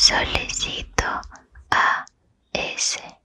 Solicito a ese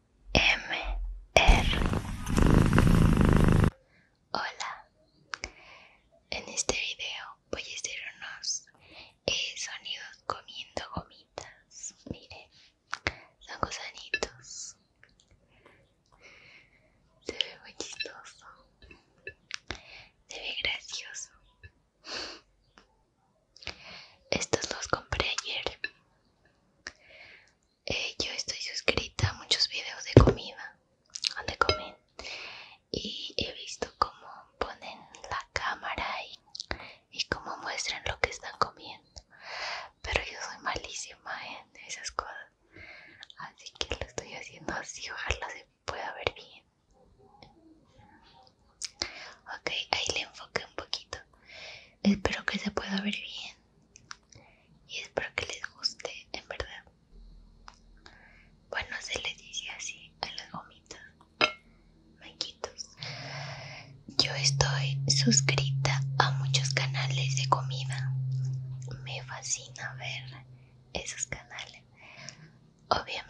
así ojalá se pueda ver bien. Ok ahí le enfoqué un poquito. Espero que se pueda ver bien. Y espero que les guste en verdad. Bueno se les dice así a las gomitas. Manquitos yo estoy suscrita a muchos canales de comida. Me fascina ver esos canales. Obviamente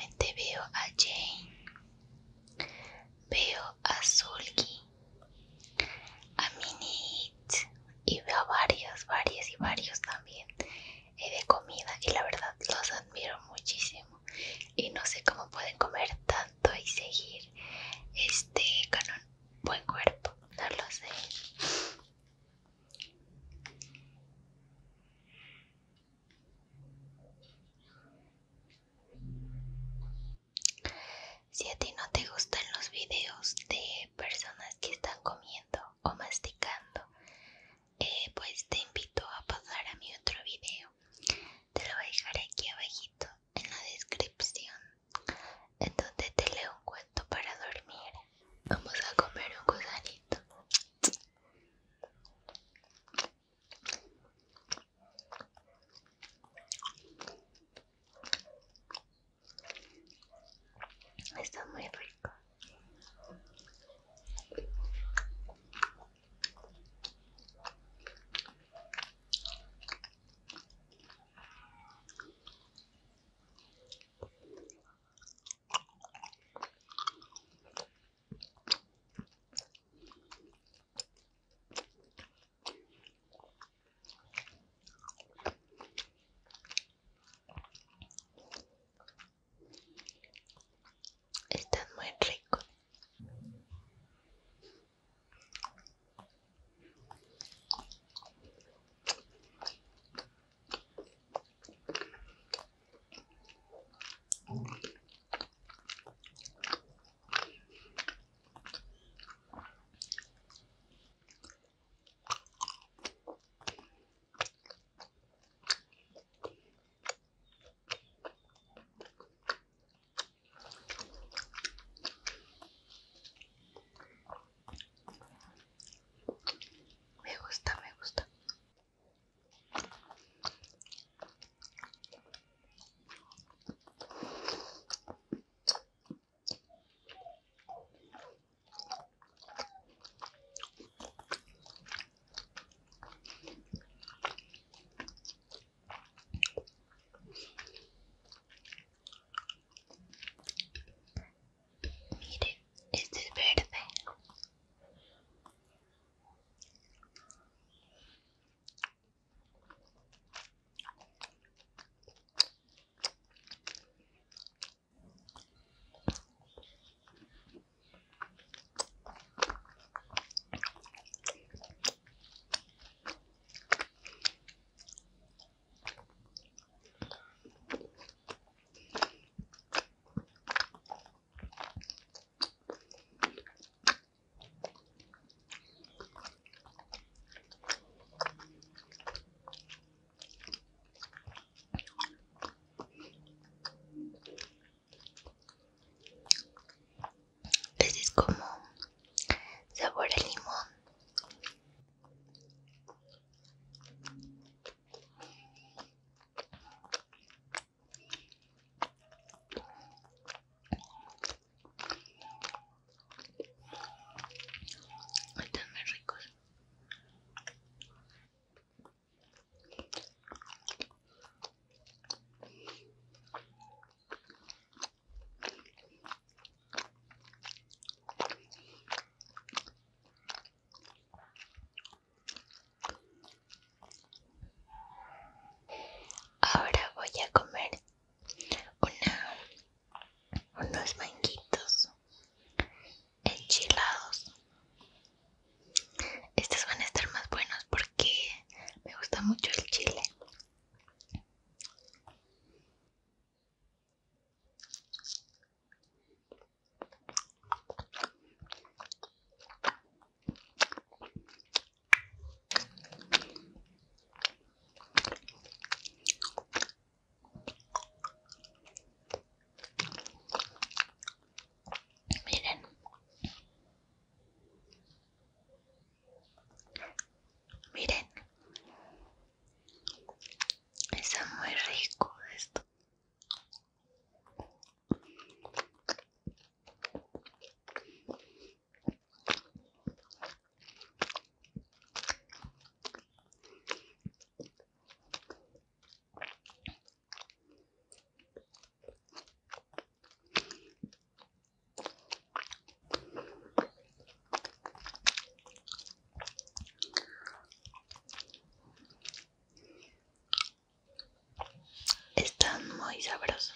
muy sabrosos.